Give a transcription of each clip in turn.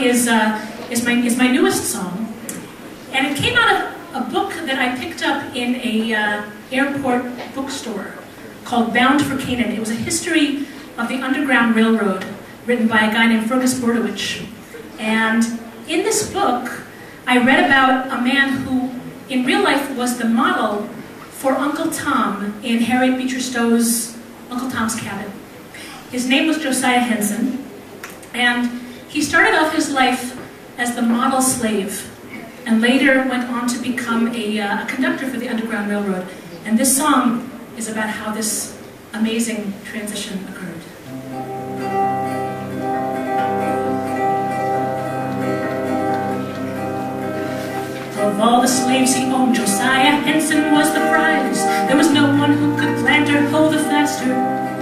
is, uh, is, my, is my newest song, and it came out of a book that I picked up in a uh, airport bookstore called Bound for Canaan. It was a history of the Underground Railroad written by a guy named Fergus Bordewich. And in this book, I read about a man who, in real life, was the model for Uncle Tom in Harriet Beecher Stowe's Uncle Tom's Cabin. His name was Josiah Henson, and he started off his life as the model slave, and later went on to become a, uh, a conductor for the Underground Railroad. And this song is about how this amazing transition occurred. Of all the slaves he owned, Josiah Henson was the prize. There was no one who could plant or hoe the faster.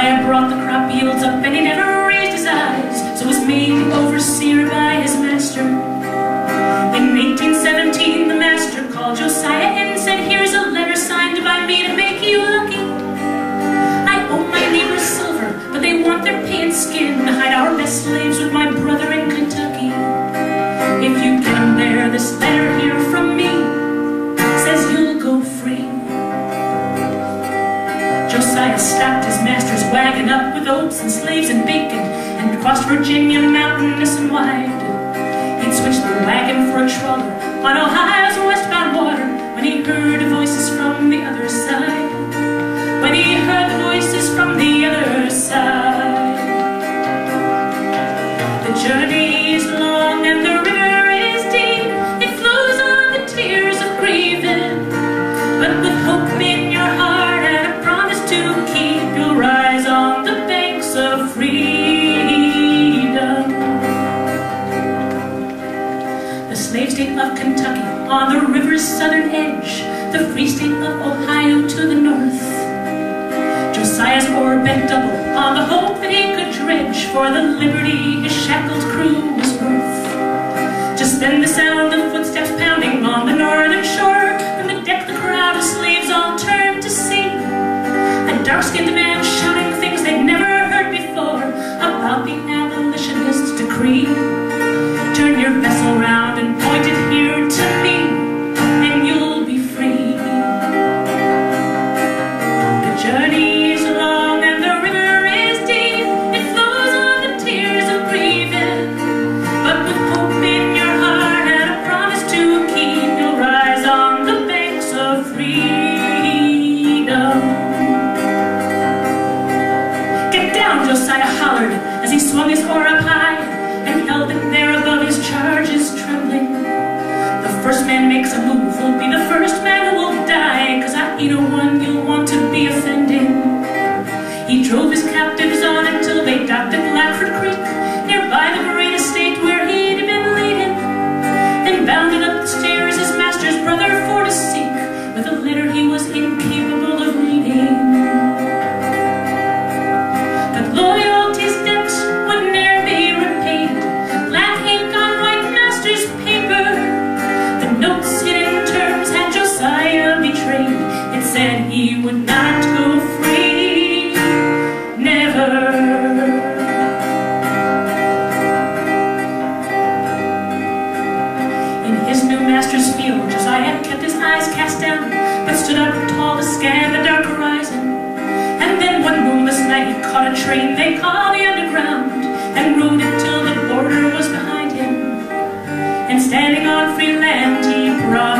Josiah brought the crop yields up and he never raised his eyes, so was made overseer by his master. In 1817, the master called Josiah and said, Here's a letter signed by me to make you lucky. I owe my neighbors silver, but they want their in skin to hide our best slaves with my brother in up with oats and slaves and bacon and crossed Virginia mountainous and wide. He'd switched the wagon for a trawler on Ohio's westbound water when he heard voices from the of Kentucky on the river's southern edge, the free state of Ohio to the north. Josiah's oar bent double on the hope that he could dredge for the liberty his shackled crew was worth. Just then the sound of footsteps pounding on the northern shore, from the deck the crowd of slaves all turned to see a dark-skinned man shouting things they'd never heard before about the abolitionist decree. Turn your vessel round and point first man makes a move won't be the first man who will die, cause I ain't a one you'll want to be offending. He drove his captives on until they docked at Blackford Creek, nearby the great estate where he'd been leading. Then bounded up the stairs his master's brother for to seek, with a litter he was incapable stood up tall to scan the dark horizon. And then one moonless night he caught a train they call the Underground and rode it till the border was behind him. And standing on free land he brought